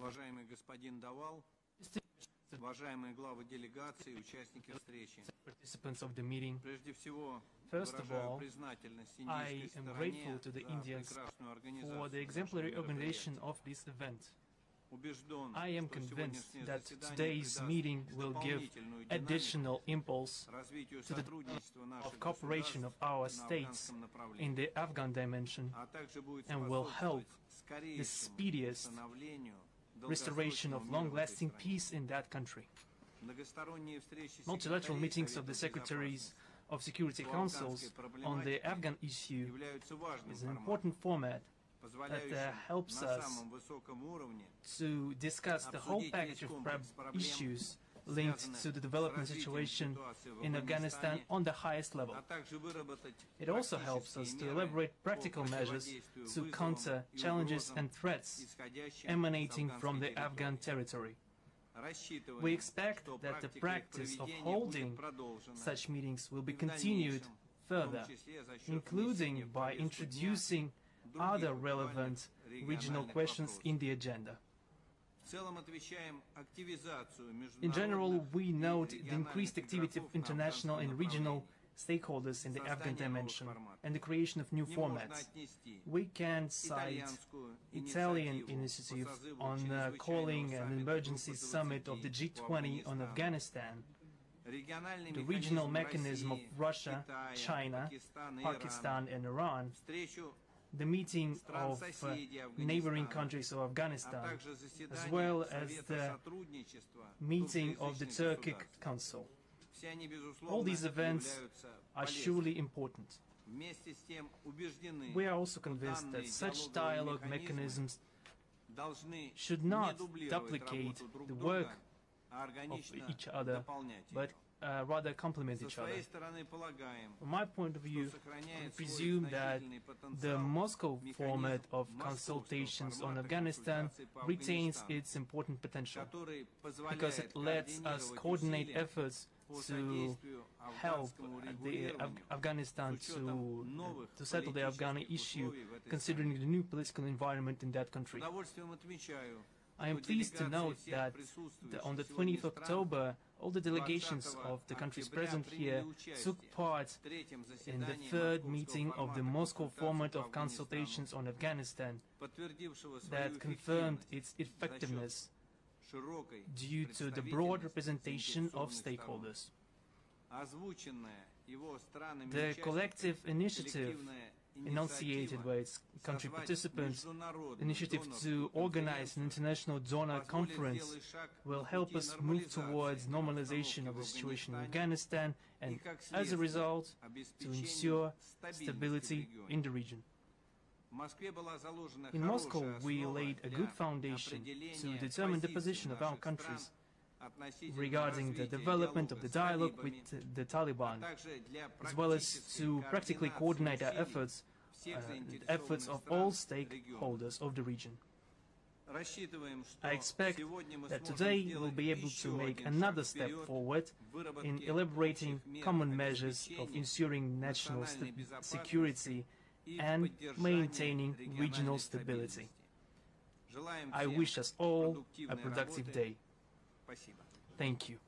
Уважаемый господин Довал, уважаемые главы делегации, участники встречи. Прежде всего, First of all, I am grateful to the Indians for the exemplary organization of this event. I am convinced that today's meeting will give additional impulse to the of cooperation of our states in the Afghan dimension and will help the speediest restoration of long-lasting peace in that country. Multilateral meetings of the secretaries of security councils on the Afghan issue is an important format that uh, helps us to discuss the whole package of issues linked to the development situation in Afghanistan on the highest level. It also helps us to elaborate practical measures to counter challenges and threats emanating from the Afghan territory. We expect that the practice of holding such meetings will be continued further, including by introducing other relevant regional questions in the agenda. In general, we note the increased activity of international and regional stakeholders in the Afghan dimension and the creation of new formats. We can cite Italian initiative on uh, calling an emergency summit of the G20 on Afghanistan, the regional mechanism of Russia, China, Pakistan and Iran, the meeting of uh, neighboring countries of Afghanistan, as well as the meeting of the Turkic Council. All these events are surely important. We are also convinced that such dialogue mechanisms should not duplicate the work of each other, but uh, rather complement each other. From my point of view, we presume that the Moscow format of consultations on Afghanistan retains its important potential because it lets us coordinate efforts to help the Af Afghanistan to, to settle the Afghan issue considering the new political environment in that country. I am pleased to note that the, on the 20th of October, all the delegations of the countries present here took part in the third meeting of the Moscow format of consultations on Afghanistan that confirmed its effectiveness due to the broad representation of stakeholders. The collective initiative enunciated by its country participants, initiative to organize an international donor conference will help us move towards normalization of the situation in Afghanistan and, as a result, to ensure stability in the region. In Moscow, we laid a good foundation to determine the position of our countries regarding the development of the dialogue with the Taliban, as well as to practically coordinate our efforts, uh, efforts of all stakeholders of the region. I expect that today we'll be able to make another step forward in elaborating common measures of ensuring national security and maintaining regional stability. I wish us all a productive day. Спасибо. Thank you.